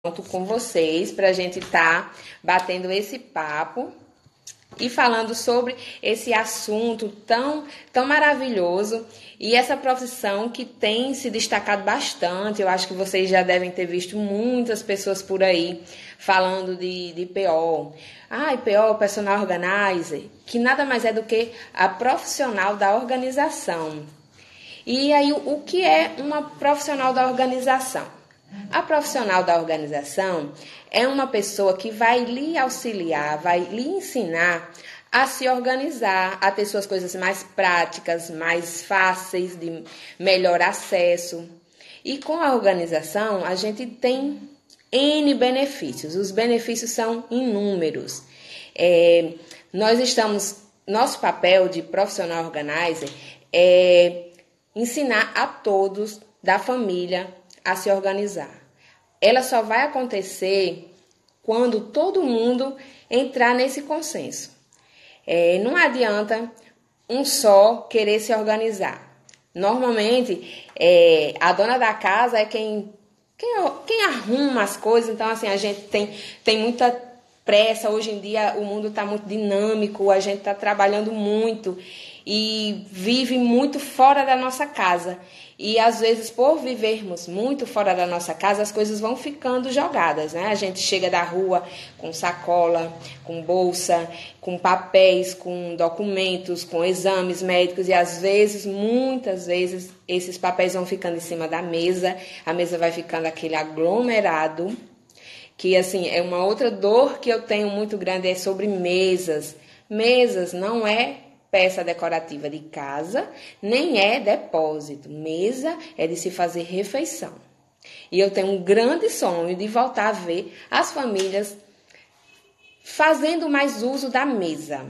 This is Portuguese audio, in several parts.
com vocês para a gente estar tá batendo esse papo e falando sobre esse assunto tão, tão maravilhoso e essa profissão que tem se destacado bastante. Eu acho que vocês já devem ter visto muitas pessoas por aí falando de, de PO. Ah, PO, Personal Organizer, que nada mais é do que a profissional da organização. E aí, o que é uma profissional da organização? A profissional da organização é uma pessoa que vai lhe auxiliar, vai lhe ensinar a se organizar, a ter suas coisas mais práticas, mais fáceis, de melhor acesso. E com a organização, a gente tem N benefícios. Os benefícios são inúmeros. É, nós estamos, nosso papel de profissional organizer é ensinar a todos da família a se organizar. Ela só vai acontecer quando todo mundo entrar nesse consenso. É, não adianta um só querer se organizar. Normalmente, é, a dona da casa é quem, quem, quem arruma as coisas, então, assim, a gente tem, tem muita pressa. Hoje em dia, o mundo está muito dinâmico, a gente está trabalhando muito e vive muito fora da nossa casa. E às vezes, por vivermos muito fora da nossa casa, as coisas vão ficando jogadas, né? A gente chega da rua com sacola, com bolsa, com papéis, com documentos, com exames médicos e às vezes, muitas vezes, esses papéis vão ficando em cima da mesa, a mesa vai ficando aquele aglomerado, que assim, é uma outra dor que eu tenho muito grande é sobre mesas. Mesas não é peça decorativa de casa, nem é depósito. Mesa é de se fazer refeição. E eu tenho um grande sonho de voltar a ver as famílias fazendo mais uso da mesa.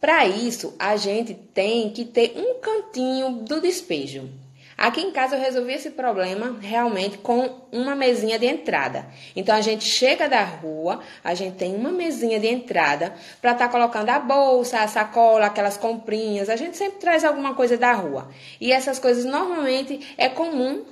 Para isso, a gente tem que ter um cantinho do despejo. Aqui em casa eu resolvi esse problema realmente com uma mesinha de entrada. Então a gente chega da rua, a gente tem uma mesinha de entrada para estar tá colocando a bolsa, a sacola, aquelas comprinhas. A gente sempre traz alguma coisa da rua. E essas coisas normalmente é comum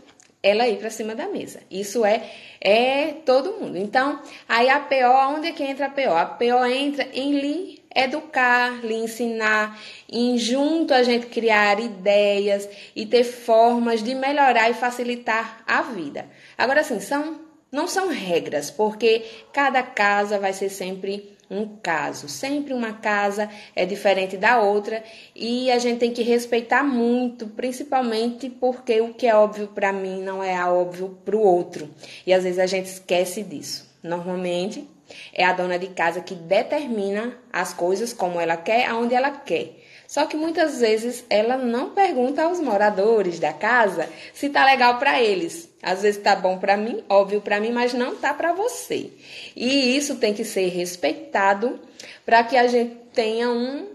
ela ir para cima da mesa. Isso é é todo mundo. Então, aí a PO, onde é que entra a PO? A PO entra em li educar, lhe ensinar, em junto a gente criar ideias e ter formas de melhorar e facilitar a vida. Agora, assim, são, não são regras, porque cada casa vai ser sempre um caso. Sempre uma casa é diferente da outra e a gente tem que respeitar muito, principalmente porque o que é óbvio para mim não é óbvio para o outro. E às vezes a gente esquece disso. Normalmente, é a dona de casa que determina as coisas como ela quer, aonde ela quer. Só que muitas vezes ela não pergunta aos moradores da casa se tá legal para eles. Às vezes tá bom para mim, óbvio para mim, mas não tá para você. E isso tem que ser respeitado para que a gente tenha um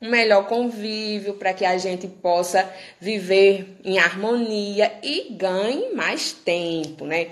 melhor convívio, para que a gente possa viver em harmonia e ganhe mais tempo, né?